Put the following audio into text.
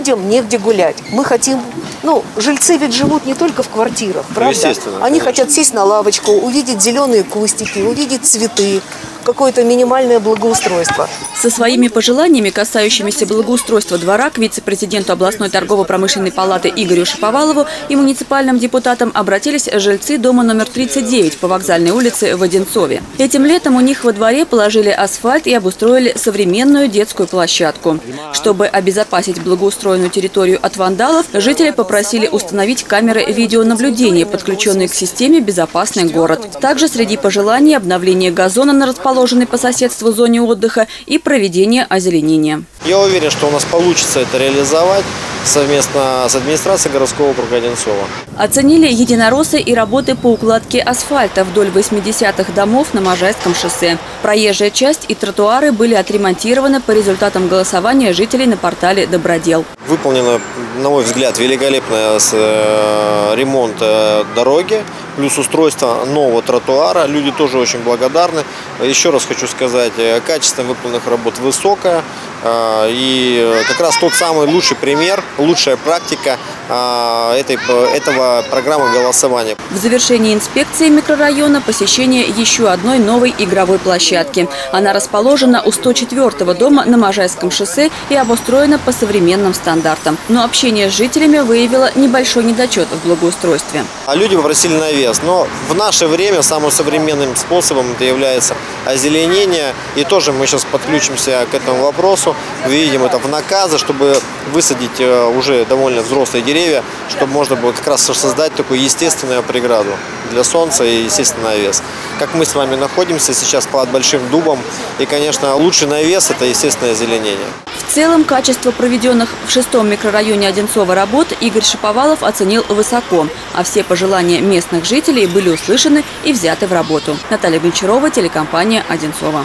людям негде гулять. Мы хотим, ну, жильцы ведь живут не только в квартирах, правда? естественно, Они конечно. хотят сесть на лавочку, увидеть зеленые кустики, увидеть цветы, какое-то минимальное благоустройство. Со своими пожеланиями, касающимися благоустройства двора, к вице-президенту областной торгово-промышленной палаты Игорю Шаповалову и муниципальным депутатам обратились жильцы дома номер 39 по вокзальной улице в Одинцове. Этим летом у них во дворе положили асфальт и обустроили современную детскую площадку. Чтобы обезопасить благоустроенную территорию от вандалов, жители попросили установить камеры видеонаблюдения, подключенные к системе «Безопасный город». Также среди пожеланий обновление газона на расположенной по соседству зоне отдыха и проведение озеленения. Я уверен, что у нас получится это реализовать совместно с администрацией городского округа Одинцова. Оценили единороссы и работы по укладке асфальта вдоль 80-х домов на Можайском шоссе. Проезжая часть и тротуары были отремонтированы по результатам голосования жителей на портале «Добродел». Выполнено, на мой взгляд, великолепный э, ремонт э, дороги, плюс устройство нового тротуара. Люди тоже очень благодарны. Еще раз хочу сказать, э, качество выполненных работ высокое. Э, И как раз тот самый лучший пример, лучшая практика э, этой, этого программы голосования. В завершении инспекции микрорайона посещение еще одной новой игровой площадки. Она расположена у 104-го дома на Можайском шоссе и обустроена по современным стандартам. Но общение с жителями выявило небольшой недочет в благоустройстве. А люди попросили навес. Но в наше время самым современным способом это является озеленение. И тоже мы сейчас подключимся к этому вопросу. Видим это в наказе, чтобы высадить э, уже довольно взрослые деревья, чтобы можно было как раз создать такую естественную преграду для солнца и, естественно, навес. Как мы с вами находимся сейчас под большим дубом. И, конечно, лучший навес – это, естественное озеленение. В целом, качество проведенных в шестом микрорайоне Одинцова работ Игорь Шиповалов оценил высоко, а все пожелания местных жителей были услышаны и взяты в работу. Наталья Гончарова, телекомпания «Одинцова».